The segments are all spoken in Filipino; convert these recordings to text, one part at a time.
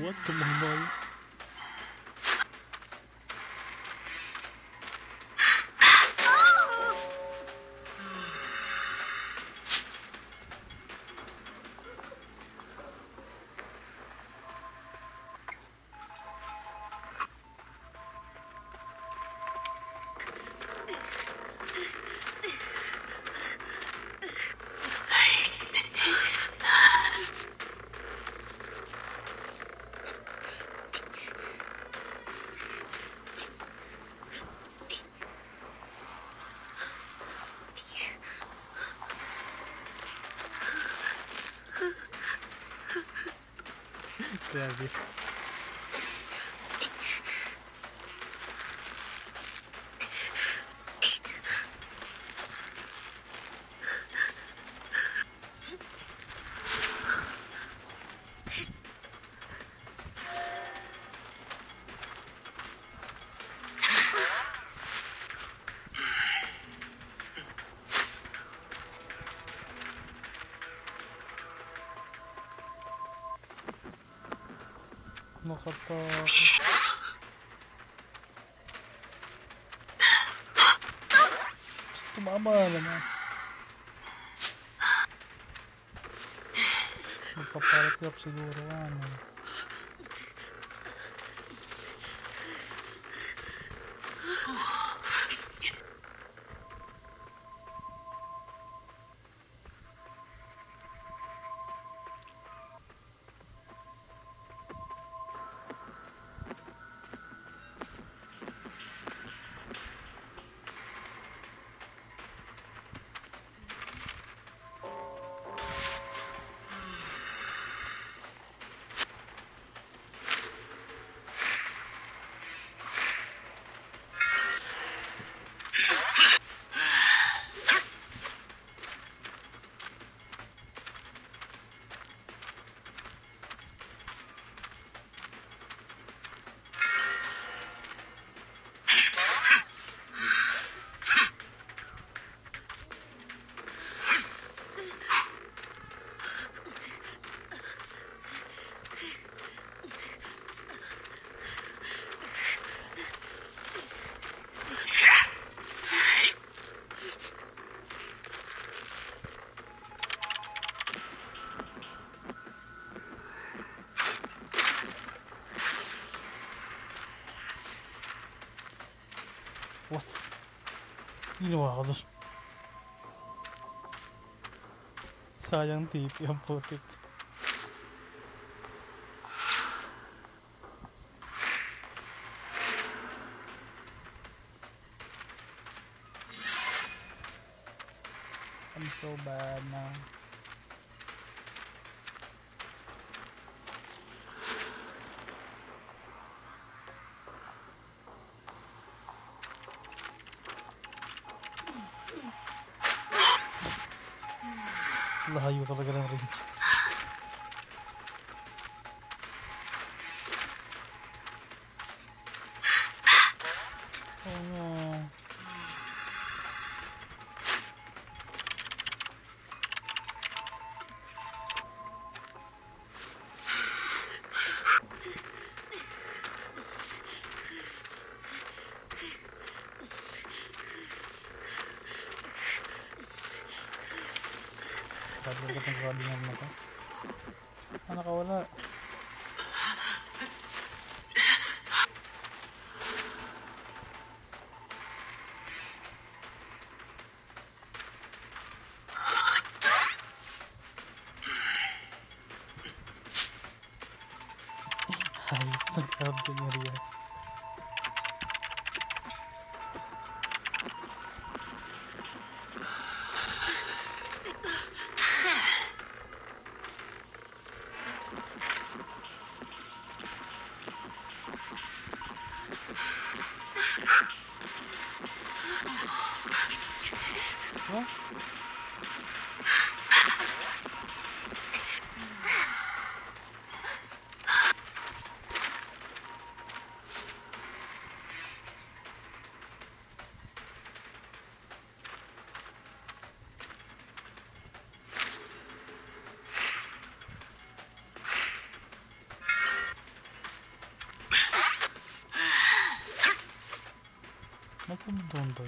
What the Você é بن الخطاب طب عمالة شو قطعت يبصدور وعمالة Doon. Sayang tipi ang putik. I'm so bad now. الله يوصلك على لها Oh. Grabe ko itong grabe na to. Ah, nakawala. Hayop na grabe niya Ну, помидон был.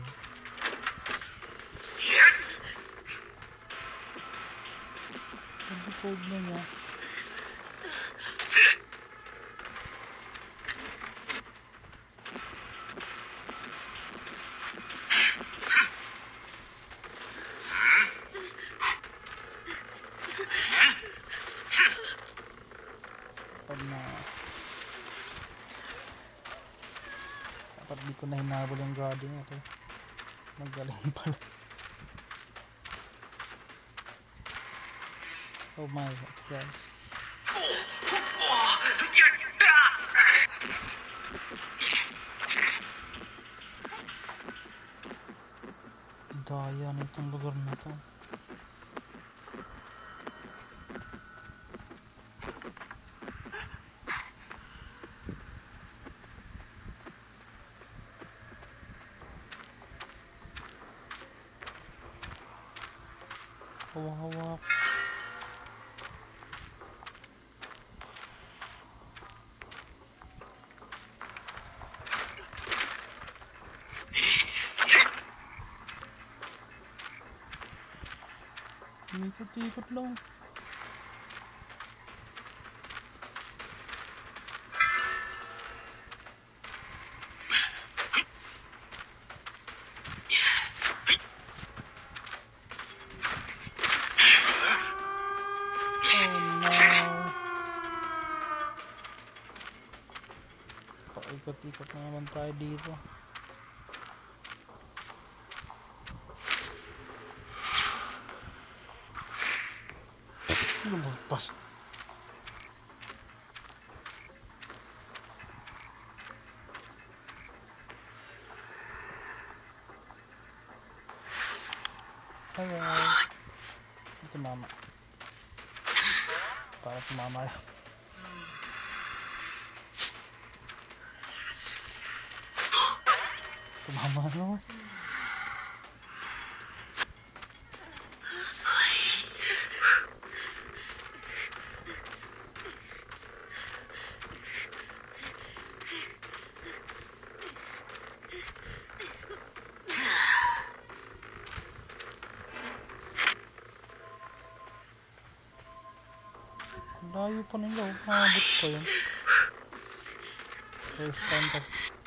Как будто у меня. Guarding ako magaling pala. Oh my god guys. Daya na itong lugar na to hawak-hawak Ikot-ikot lang. Oh no. Paikot-ikot na naman tayo dito. Lumagpas. Hello. Ito mama. Para sumama yun. ママの。Layo pa nila, umabot pa yun. First time kasi.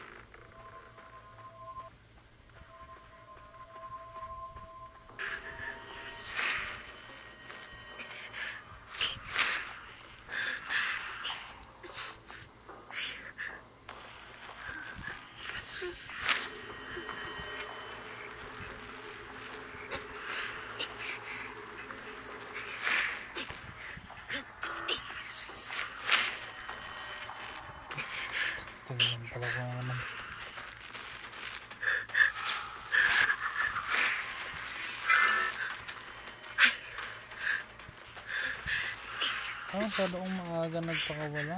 Ah, masyado akong maaga nagpakawala.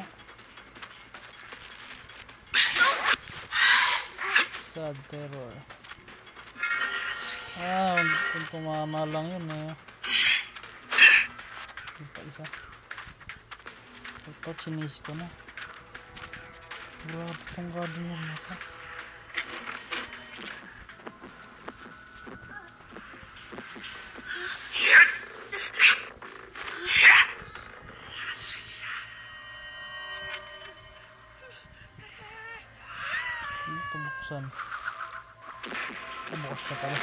Sad terror. Ah, kung tumama lang yun eh. Pa isa. Ito, chinis ko na. Grabe itong garden niya nasa. pembukusan bukas na pala